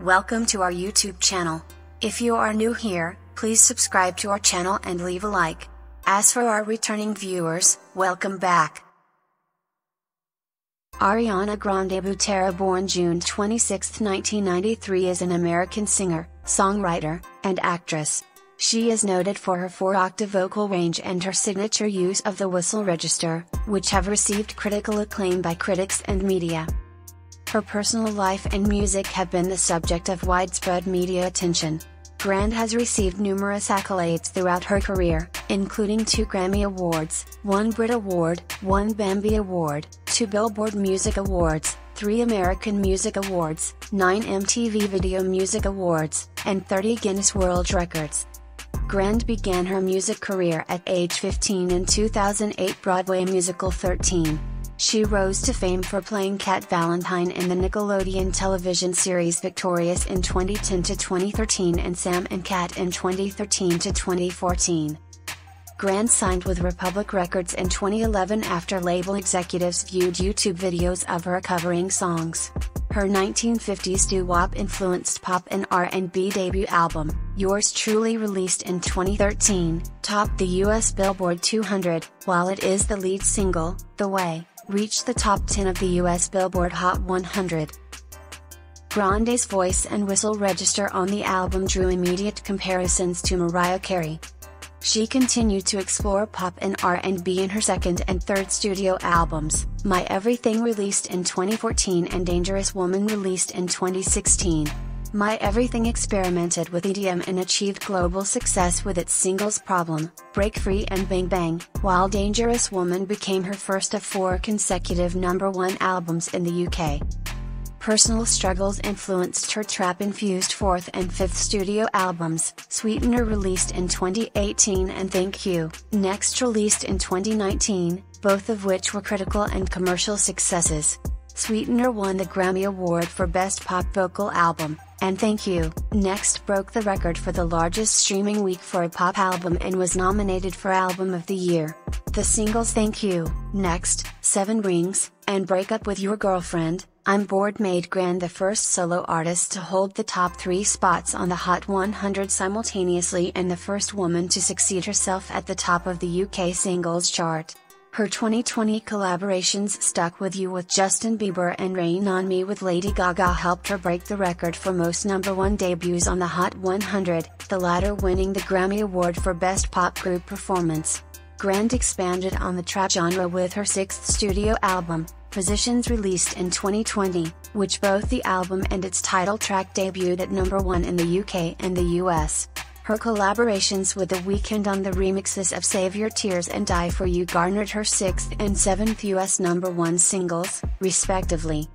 Welcome to our YouTube channel. If you are new here, please subscribe to our channel and leave a like. As for our returning viewers, welcome back. Ariana Grande Butera born June 26, 1993 is an American singer, songwriter, and actress. She is noted for her four-octave vocal range and her signature use of the whistle register, which have received critical acclaim by critics and media. Her personal life and music have been the subject of widespread media attention. Grande has received numerous accolades throughout her career, including two Grammy Awards, one Brit Award, one Bambi Award, two Billboard Music Awards, three American Music Awards, nine MTV Video Music Awards, and 30 Guinness World Records. Grande began her music career at age 15 in 2008 Broadway musical 13. She rose to fame for playing Cat Valentine in the Nickelodeon television series Victorious in 2010 to 2013 and Sam and Cat in 2013 to 2014. Grande signed with Republic Records in 2011 after label executives viewed YouTube videos of her covering songs. Her 1950s doo-wop influenced pop and R&B debut album, Yours Truly released in 2013, topped the US Billboard 200, while it is the lead single, The Way, reached the top 10 of the US Billboard Hot 100. Grande's voice and whistle register on the album drew immediate comparisons to Mariah Carey. She continued to explore pop and R&B in her second and third studio albums, My Everything released in 2014 and Dangerous Woman released in 2016. My Everything experimented with EDM and achieved global success with its singles Problem, Break Free and Bang Bang, while Dangerous Woman became her first of four consecutive number one albums in the UK. Personal struggles influenced her trap-infused fourth and fifth studio albums, Sweetener released in 2018 and Thank You, next released in 2019, both of which were critical and commercial successes. Sweetener won the Grammy Award for Best Pop Vocal Album, and Thank You, next broke the record for the largest streaming week for a pop album and was nominated for Album of the Year. The singles Thank You, Next, Seven Rings, and Break Up With Your Girlfriend, I'm Bored made Grande the first solo artist to hold the top three spots on the Hot 100 simultaneously and the first woman to succeed herself at the top of the UK singles chart. Her 2020 collaborations Stuck With You with Justin Bieber and Rain On Me with Lady Gaga helped her break the record for most number one debuts on the Hot 100, the latter winning the Grammy Award for Best Pop Group Performance. Grande expanded on the trap genre with her sixth studio album, Positions released in 2020, which both the album and its title track debuted at number one in the UK and the US. Her collaborations with The Weeknd on the remixes of Save Your Tears and Die For You garnered her 6th and 7th US number 1 singles, respectively.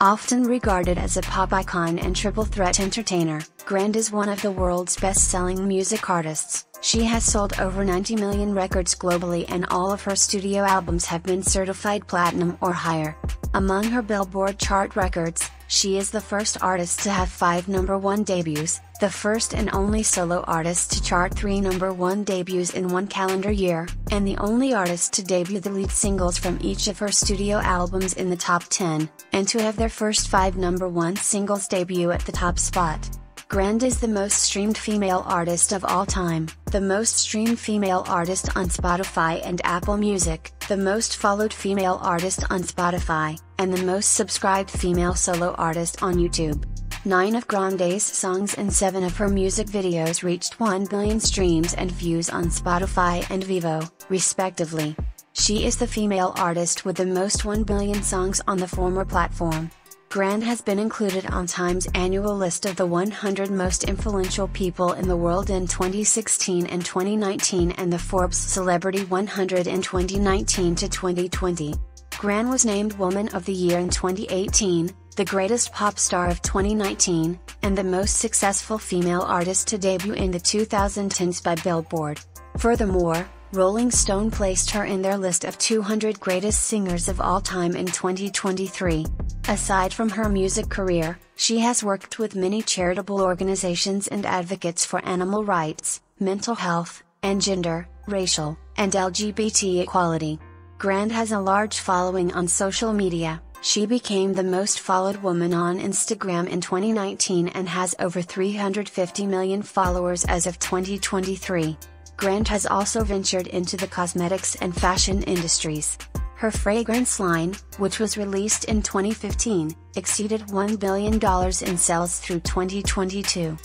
Often regarded as a pop icon and triple threat entertainer, Grande is one of the world's best-selling music artists. She has sold over 90 million records globally and all of her studio albums have been certified platinum or higher. Among her Billboard chart records, she is the first artist to have five number one debuts, the first and only solo artist to chart three number one debuts in one calendar year, and the only artist to debut the lead singles from each of her studio albums in the top 10, and to have their first five number one singles debut at the top spot. Grande is the most streamed female artist of all time, the most streamed female artist on Spotify and Apple Music, the most followed female artist on Spotify, and the most subscribed female solo artist on YouTube. Nine of Grande's songs and seven of her music videos reached 1 billion streams and views on Spotify and Vevo, respectively. She is the female artist with the most 1 billion songs on the former platform. Grande has been included on Time's annual list of the 100 most influential people in the world in 2016 and 2019 and the Forbes Celebrity 100 in 2019 to 2020. Grande was named Woman of the Year in 2018, the greatest pop star of 2019, and the most successful female artist to debut in the 2010s by Billboard. Furthermore, Rolling Stone placed her in their list of 200 greatest singers of all time in 2023. Aside from her music career, she has worked with many charitable organizations and advocates for animal rights, mental health, and gender, racial, and LGBT equality. Grande has a large following on social media, She became the most followed woman on Instagram in 2019 and has over 350 million followers as of 2023. Grande has also ventured into the cosmetics and fashion industries. Her fragrance line, which was released in 2015, exceeded $1 billion in sales through 2022.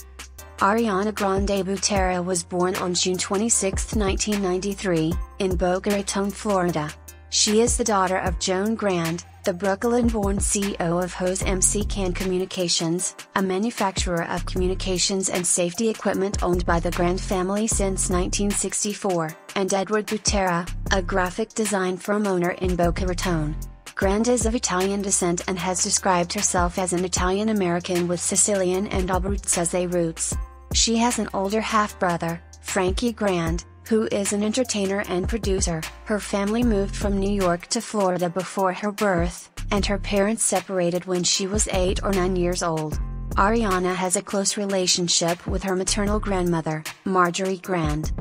Ariana Grande Butera was born on June 26, 1993, in Boca Raton, Florida. She is the daughter of Joan Grande, the Brooklyn-born CEO of Hose-McCann Communications, a manufacturer of communications and safety equipment owned by the Grande family since 1964, and Edward Butera, a graphic design firm owner in Boca Raton. Grande is of Italian descent and has described herself as an Italian American with Sicilian and Abruzzese roots. She has an older half-brother, Frankie Grande, who is an entertainer and producer. Her family moved from New York to Florida before her birth, and her parents separated when she was 8 or 9 years old. Ariana has a close relationship with her maternal grandmother, Marjorie Grande.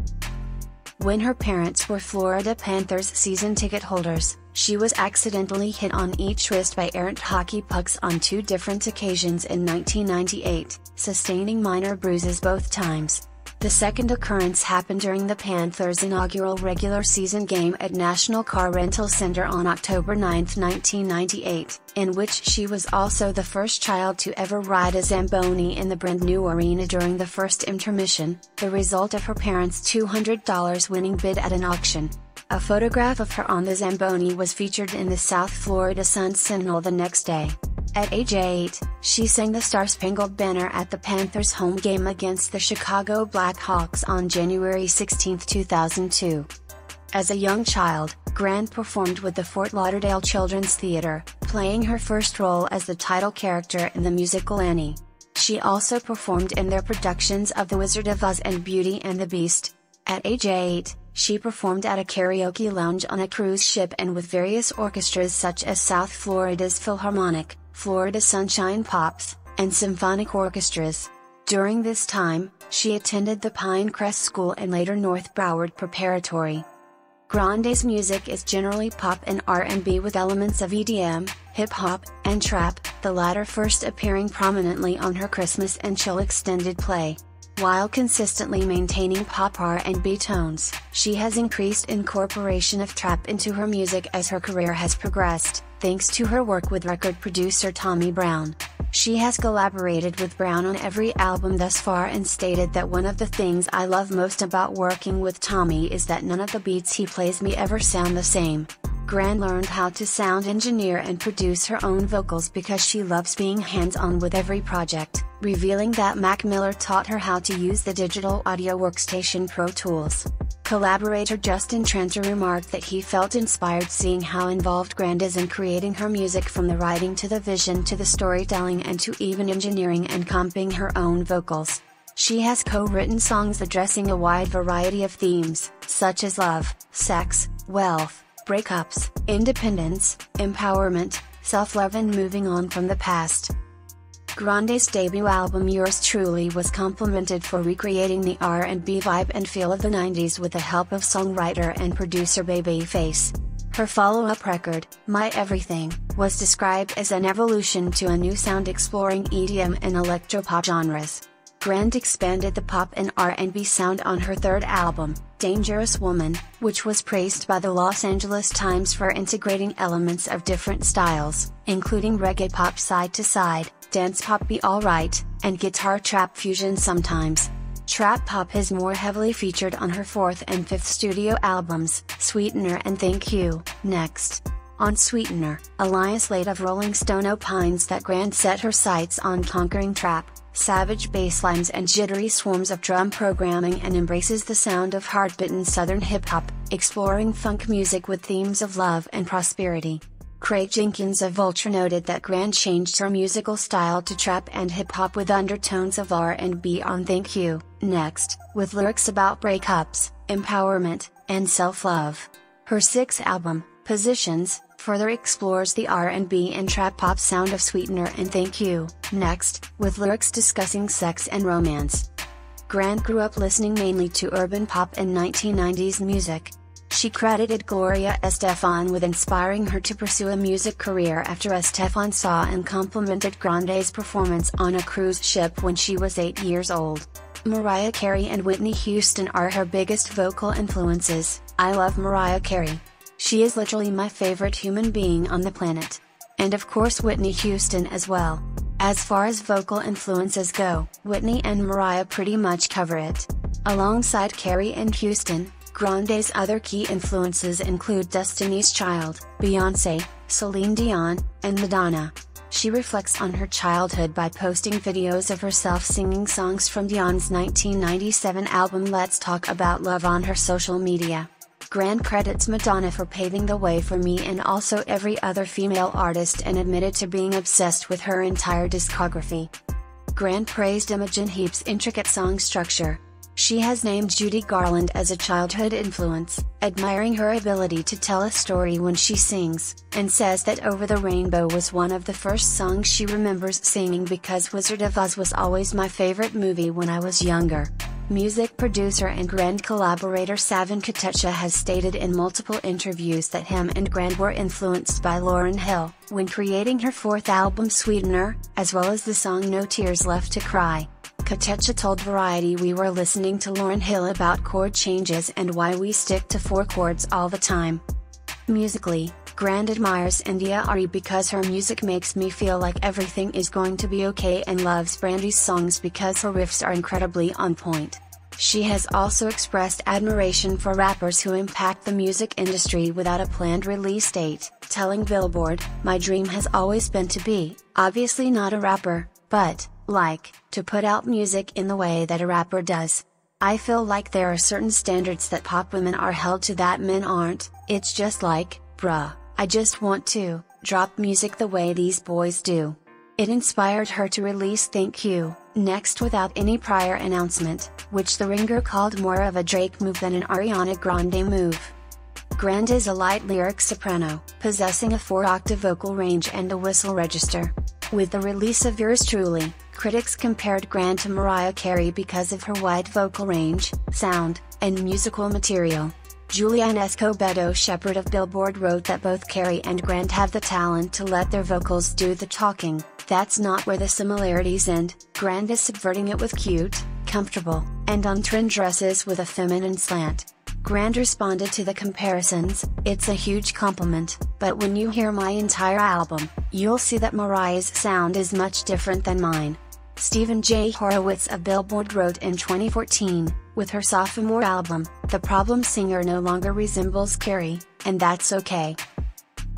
When her parents were Florida Panthers season ticket holders, she was accidentally hit on each wrist by errant hockey pucks on two different occasions in 1998, sustaining minor bruises both times. The second occurrence happened during the Panthers' inaugural regular season game at National Car Rental Center on October 9, 1998, in which she was also the first child to ever ride a Zamboni in the brand new arena during the first intermission, the result of her parents' $200 winning bid at an auction. A photograph of her on the Zamboni was featured in the South Florida Sun Sentinel the next day. At age 8, she sang the Star Spangled Banner at the Panthers' home game against the Chicago Blackhawks on January 16, 2002. As a young child, Grande performed with the Fort Lauderdale Children's Theater, playing her first role as the title character in the musical Annie. She also performed in their productions of The Wizard of Oz and Beauty and the Beast. At age 8, she performed at a karaoke lounge on a cruise ship and with various orchestras such as South Florida's Philharmonic, Florida Sunshine Pops, and symphonic orchestras. During this time, she attended the Pinecrest School and later North Broward Preparatory. Grande's music is generally pop and R&B with elements of EDM, hip hop, and trap, the latter first appearing prominently on her Christmas and Chill extended play. While consistently maintaining pop R&B tones, she has increased incorporation of trap into her music as her career has progressed, thanks to her work with record producer Tommy Brown. She has collaborated with Brown on every album thus far and stated that one of the things I love most about working with Tommy is that none of the beats he plays me ever sound the same. Grande learned how to sound engineer and produce her own vocals because she loves being hands-on with every project, revealing that Mac Miller taught her how to use the digital audio workstation Pro Tools. Collaborator Justin Tranter remarked that he felt inspired seeing how involved Grande is in creating her music from the writing to the vision to the storytelling and to even engineering and comping her own vocals. She has co-written songs addressing a wide variety of themes, such as love, sex, wealth, breakups, independence, empowerment, self-love and moving on from the past. Grande's debut album Yours Truly was complimented for recreating the R&B vibe and feel of the 90s with the help of songwriter and producer Babyface. Her follow-up record, My Everything, was described as an evolution to a new sound exploring EDM and electropop genres. Grande expanded the pop and R&B sound on her third album, Dangerous Woman, which was praised by the Los Angeles Times for integrating elements of different styles, including reggae pop side to side, dance pop be alright, and guitar trap fusion sometimes. Trap pop is more heavily featured on her fourth and fifth studio albums, Sweetener and Thank You, Next. On Sweetener, Elias Leight of Rolling Stone opines that Grande set her sights on conquering trap, savage basslines and jittery swarms of drum programming and embraces the sound of hard-bitten southern hip-hop, exploring funk music with themes of love and prosperity. Craig Jenkins of Vulture noted that Grande changed her musical style to trap and hip-hop with undertones of R&B on Thank You, Next, with lyrics about breakups, empowerment, and self-love. Her sixth album, Positions, further explores the R&B and trap pop sound of Sweetener and Thank You, Next, with lyrics discussing sex and romance. Grande grew up listening mainly to urban pop and 1990s music. She credited Gloria Estefan with inspiring her to pursue a music career after Estefan saw and complimented Grande's performance on a cruise ship when she was 8 years old. Mariah Carey and Whitney Houston are her biggest vocal influences. I love Mariah Carey. She is literally my favorite human being on the planet. And of course Whitney Houston as well. As far as vocal influences go, Whitney and Mariah pretty much cover it. Alongside Carey and Houston, Grande's other key influences include Destiny's Child, Beyonce, Celine Dion, and Madonna. She reflects on her childhood by posting videos of herself singing songs from Dion's 1997 album Let's Talk About Love on her social media. Grande credits Madonna for paving the way for me and also every other female artist and admitted to being obsessed with her entire discography. Grande praised Imogen Heap's intricate song structure, she has named Judy Garland as a childhood influence, admiring her ability to tell a story when she sings, and says that Over the Rainbow was one of the first songs she remembers singing because Wizard of Oz was always my favorite movie when I was younger. Music producer and Grande collaborator Savan Kotecha has stated in multiple interviews that him and Grande were influenced by Lauryn Hill, when creating her fourth album Sweetener, as well as the song No Tears Left to Cry. Kotecha told Variety we were listening to Lauryn Hill about chord changes and why we stick to four chords all the time. Musically, Grande admires India.Arie because her music makes me feel like everything is going to be okay and loves Brandy's songs because her riffs are incredibly on point. She has also expressed admiration for rappers who impact the music industry without a planned release date, telling Billboard, My dream has always been to be, obviously not a rapper, but, like, to put out music in the way that a rapper does. I feel like there are certain standards that pop women are held to that men aren't, it's just like, bruh, I just want to, drop music the way these boys do. It inspired her to release Thank You, next without any prior announcement, which the ringer called more of a Drake move than an Ariana Grande move. Grande is a light lyric soprano, possessing a 4-octave vocal range and a whistle register. With the release of Yours Truly, Critics compared Grande to Mariah Carey because of her wide vocal range, sound, and musical material. Julianne Escobedo Shepherd of Billboard wrote that both Carey and Grande have the talent to let their vocals do the talking, that's not where the similarities end, Grande is subverting it with cute, comfortable, and on-trend dresses with a feminine slant. Grande responded to the comparisons, it's a huge compliment, but when you hear my entire album, you'll see that Mariah's sound is much different than mine. Steven J. Horowitz of Billboard wrote in 2014, with her sophomore album, the problem singer no longer resembles Carey, and that's okay.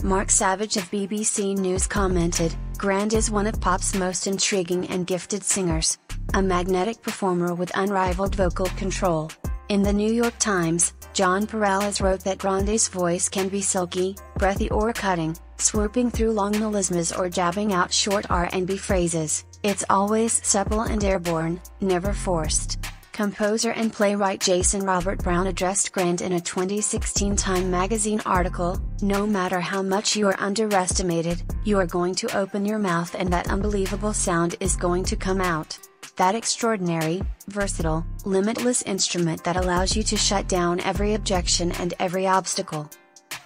Mark Savage of BBC News commented, Grande is one of pop's most intriguing and gifted singers. A magnetic performer with unrivaled vocal control. In the New York Times, Jon Pareles wrote that Grande's voice can be silky, breathy or cutting, swooping through long melismas or jabbing out short R&B phrases. It's always supple and airborne, never forced. Composer and playwright Jason Robert Brown addressed Grande in a 2016 Time magazine article No matter how much you are underestimated, you are going to open your mouth and that unbelievable sound is going to come out. That extraordinary, versatile, limitless instrument that allows you to shut down every objection and every obstacle.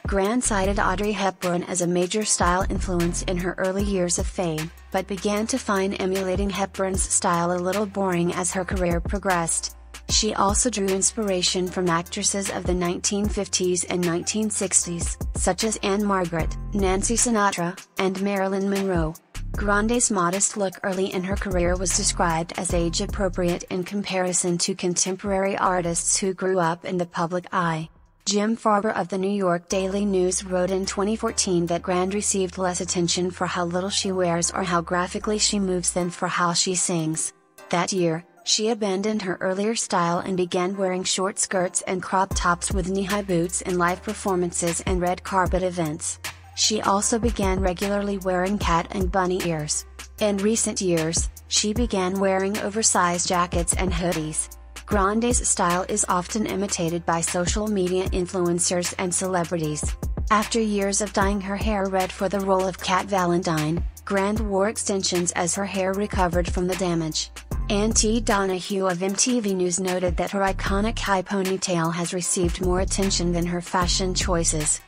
Grande cited Audrey Hepburn as a major style influence in her early years of fame, but began to find emulating Hepburn's style a little boring as her career progressed. She also drew inspiration from actresses of the 1950s and 1960s, such as Ann-Margret, Nancy Sinatra, and Marilyn Monroe. Grande's modest look early in her career was described as age appropriate in comparison to contemporary artists who grew up in the public eye. Jim Farber of the New York Daily News wrote in 2014 that Grande received less attention for how little she wears or how graphically she moves than for how she sings. That year, she abandoned her earlier style and began wearing short skirts and crop tops with knee-high boots in live performances and red carpet events. She also began regularly wearing cat and bunny ears. In recent years, she began wearing oversized jackets and hoodies. Grande's style is often imitated by social media influencers and celebrities. After years of dyeing her hair red for the role of Cat Valentine, Grande wore extensions as her hair recovered from the damage. Anne T. Donahue of MTV News noted that her iconic high ponytail has received more attention than her fashion choices.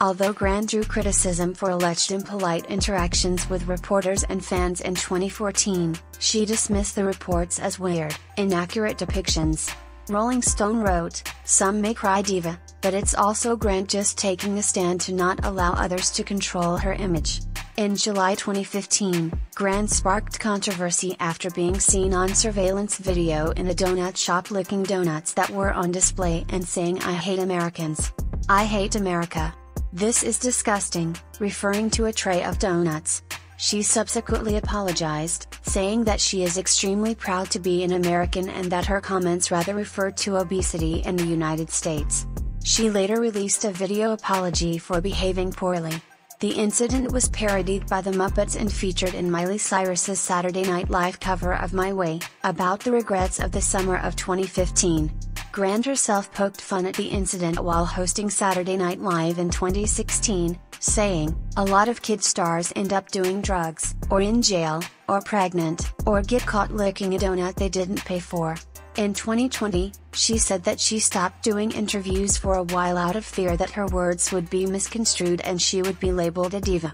Although Grande drew criticism for alleged impolite interactions with reporters and fans in 2014, she dismissed the reports as weird, inaccurate depictions. Rolling Stone wrote, Some may cry diva, but it's also Grande just taking a stand to not allow others to control her image. In July 2015, Grande sparked controversy after being seen on surveillance video in a donut shop licking donuts that were on display and saying I hate Americans. I hate America. This is disgusting, referring to a tray of donuts. She subsequently apologized, saying that she is extremely proud to be an American and that her comments rather referred to obesity in the United States. She later released a video apology for behaving poorly. The incident was parodied by the Muppets and featured in Miley Cyrus's Saturday Night Live cover of My Way, about the regrets of the summer of 2015. Grande herself poked fun at the incident while hosting Saturday Night Live in 2016, saying, A lot of kid stars end up doing drugs, or in jail, or pregnant, or get caught licking a donut they didn't pay for. In 2020, she said that she stopped doing interviews for a while out of fear that her words would be misconstrued and she would be labeled a diva.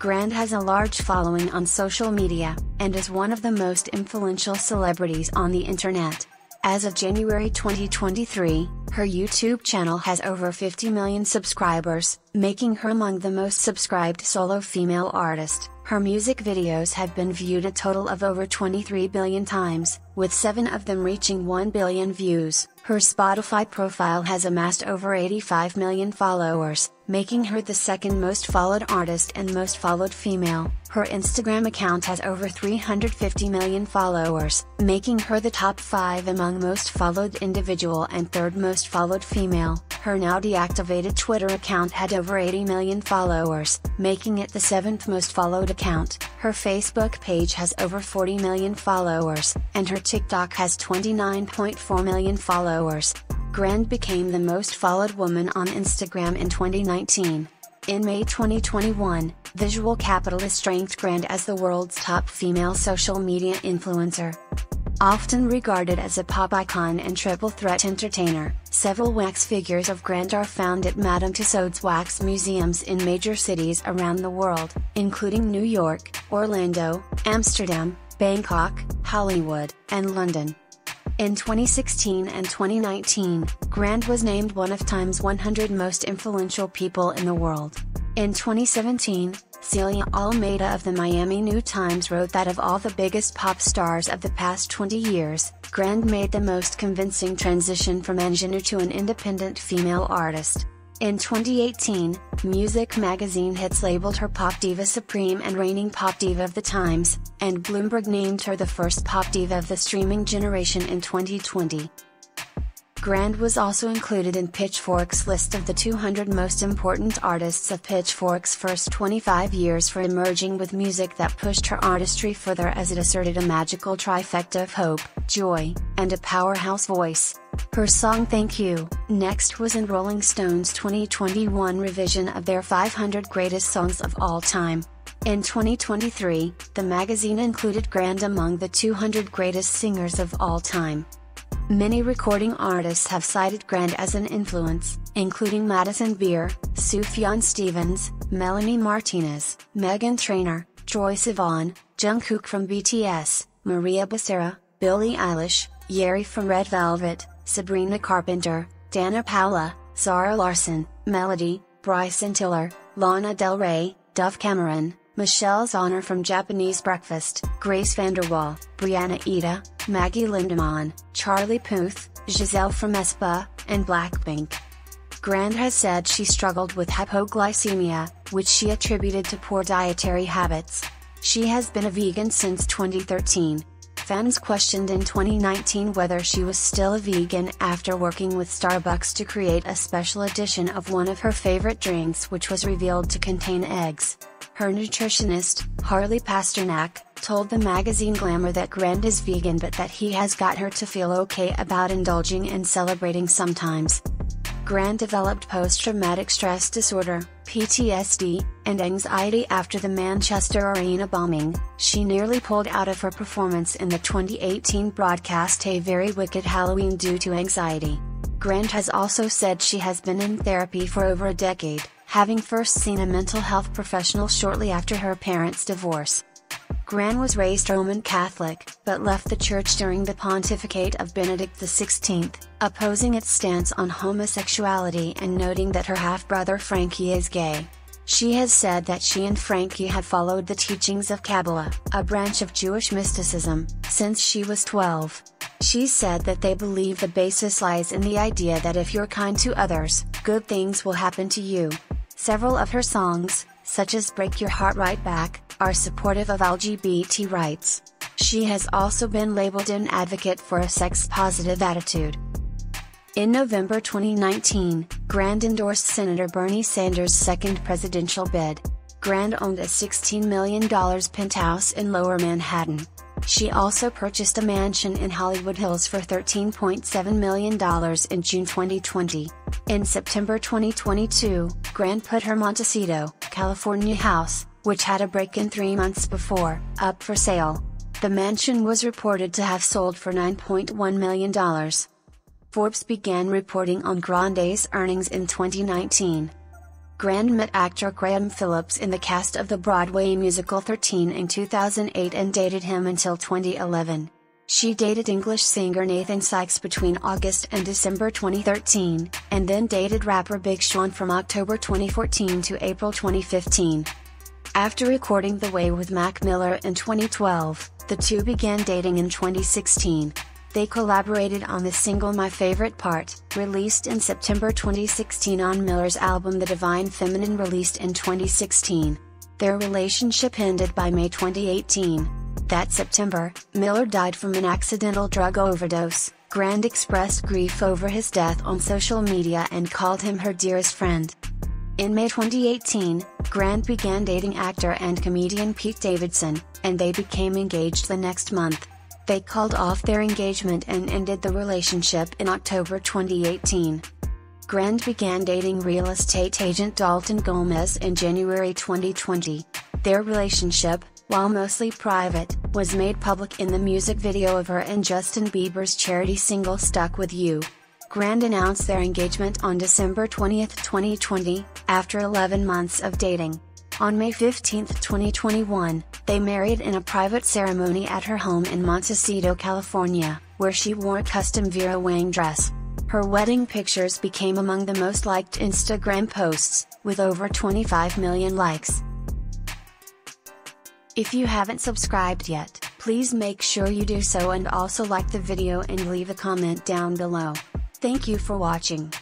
Grande has a large following on social media, and is one of the most influential celebrities on the internet. As of January 2023, her YouTube channel has over 50 million subscribers, making her among the most subscribed solo female artists. Her music videos have been viewed a total of over 23 billion times, with 7 of them reaching 1 billion views. Her Spotify profile has amassed over 85 million followers, making her the second most followed artist and most followed female. Her Instagram account has over 350 million followers, making her the top 5 among most followed individual and third most followed female. Her now deactivated Twitter account had over 80 million followers, making it the seventh most followed account. Her Facebook page has over 40 million followers, and her TikTok has 29.4 million followers. Grande became the most followed woman on Instagram in 2019. In May 2021, Visual Capitalist ranked Grande as the world's top female social media influencer. Often regarded as a pop icon and triple threat entertainer, several wax figures of Grande are found at Madame Tussauds wax museums in major cities around the world, including New York, Orlando, Amsterdam, Bangkok, Hollywood, and London. In 2016 and 2019, Grande was named one of Time's 100 most influential people in the world. In 2017, Celia Almeida of the Miami New Times wrote that of all the biggest pop stars of the past 20 years, Grande made the most convincing transition from ingenue to an independent female artist. In 2018, Music Magazine Hits labeled her Pop Diva Supreme and reigning Pop Diva of the Times, and Bloomberg named her the first Pop Diva of the streaming generation in 2020. Grande was also included in Pitchfork's list of the 200 most important artists of Pitchfork's first 25 years for emerging with music that pushed her artistry further as it asserted a magical trifecta of hope, joy, and a powerhouse voice. Her song Thank You, next was in Rolling Stone's 2021 revision of their 500 greatest songs of all time. In 2023, the magazine included Grande among the 200 greatest singers of all time. Many recording artists have cited Grande as an influence, including Madison Beer, Sufjan Stevens, Melanie Martinez, Meghan Trainor, Troye Sivan, Jungkook from BTS, Maria Becerra, Billie Eilish, Yeri from Red Velvet, Sabrina Carpenter, Danna Paola, Zara Larsson, Melody, Bryson Tiller, Lana Del Rey, Dove Cameron, Michelle Zauner from Japanese Breakfast, Grace VanderWaal, Brianna Ida, Maggie Lindemann, Charlie Puth, Giselle from Aespa, and Blackpink. Grande has said she struggled with hypoglycemia, which she attributed to poor dietary habits. She has been a vegan since 2013. Fans questioned in 2019 whether she was still a vegan after working with Starbucks to create a special edition of one of her favorite drinks which was revealed to contain eggs. Her nutritionist, Harley Pasternak, told the magazine Glamour that Grande is vegan but that he has got her to feel okay about indulging and celebrating sometimes. Grande developed post-traumatic stress disorder, PTSD, and anxiety after the Manchester Arena bombing. She nearly pulled out of her performance in the 2018 broadcast A Very Wicked Halloween due to anxiety. Grande has also said she has been in therapy for over a decade, having first seen a mental health professional shortly after her parents' divorce. Grande was raised Roman Catholic, but left the church during the pontificate of Benedict XVI, opposing its stance on homosexuality and noting that her half-brother Frankie is gay. She has said that she and Frankie have followed the teachings of Kabbalah, a branch of Jewish mysticism, since she was 12. She said that they believe the basis lies in the idea that if you're kind to others, good things will happen to you. Several of her songs, such as Break Your Heart Right Back, are supportive of LGBT rights. She has also been labeled an advocate for a sex-positive attitude. In November 2019, Grande endorsed Senator Bernie Sanders' second presidential bid. Grande owned a $16 million penthouse in Lower Manhattan. She also purchased a mansion in Hollywood Hills for $13.7 million in June 2020. In September 2022, Grande put her Montecito, California house, which had a break-in three months before, up for sale. The mansion was reported to have sold for $9.1 million. Forbes began reporting on Grande's earnings in 2019. Grande met actor Graham Phillips in the cast of the Broadway musical 13 in 2008 and dated him until 2011. She dated English singer Nathan Sykes between August and December 2013, and then dated rapper Big Sean from October 2014 to April 2015. After recording The Way with Mac Miller in 2012, the two began dating in 2016. They collaborated on the single My Favorite Part, released in September 2016 on Miller's album The Divine Feminine released in 2016. Their relationship ended by May 2018. That September, Miller died from an accidental drug overdose. Grande expressed grief over his death on social media and called him her dearest friend. In May 2018, Grande began dating actor and comedian Pete Davidson, and they became engaged the next month. They called off their engagement and ended the relationship in October 2018. Grande began dating real estate agent Dalton Gomez in January 2020. Their relationship, while mostly private, was made public in the music video of her and Justin Bieber's charity single Stuck With You. Grande announced their engagement on December 20, 2020, after 11 months of dating. On May 15, 2021, they married in a private ceremony at her home in Montecito, California, where she wore a custom Vera Wang dress. Her wedding pictures became among the most liked Instagram posts, with over 25 million likes. If you haven't subscribed yet, please make sure you do so and also like the video and leave a comment down below. Thank you for watching.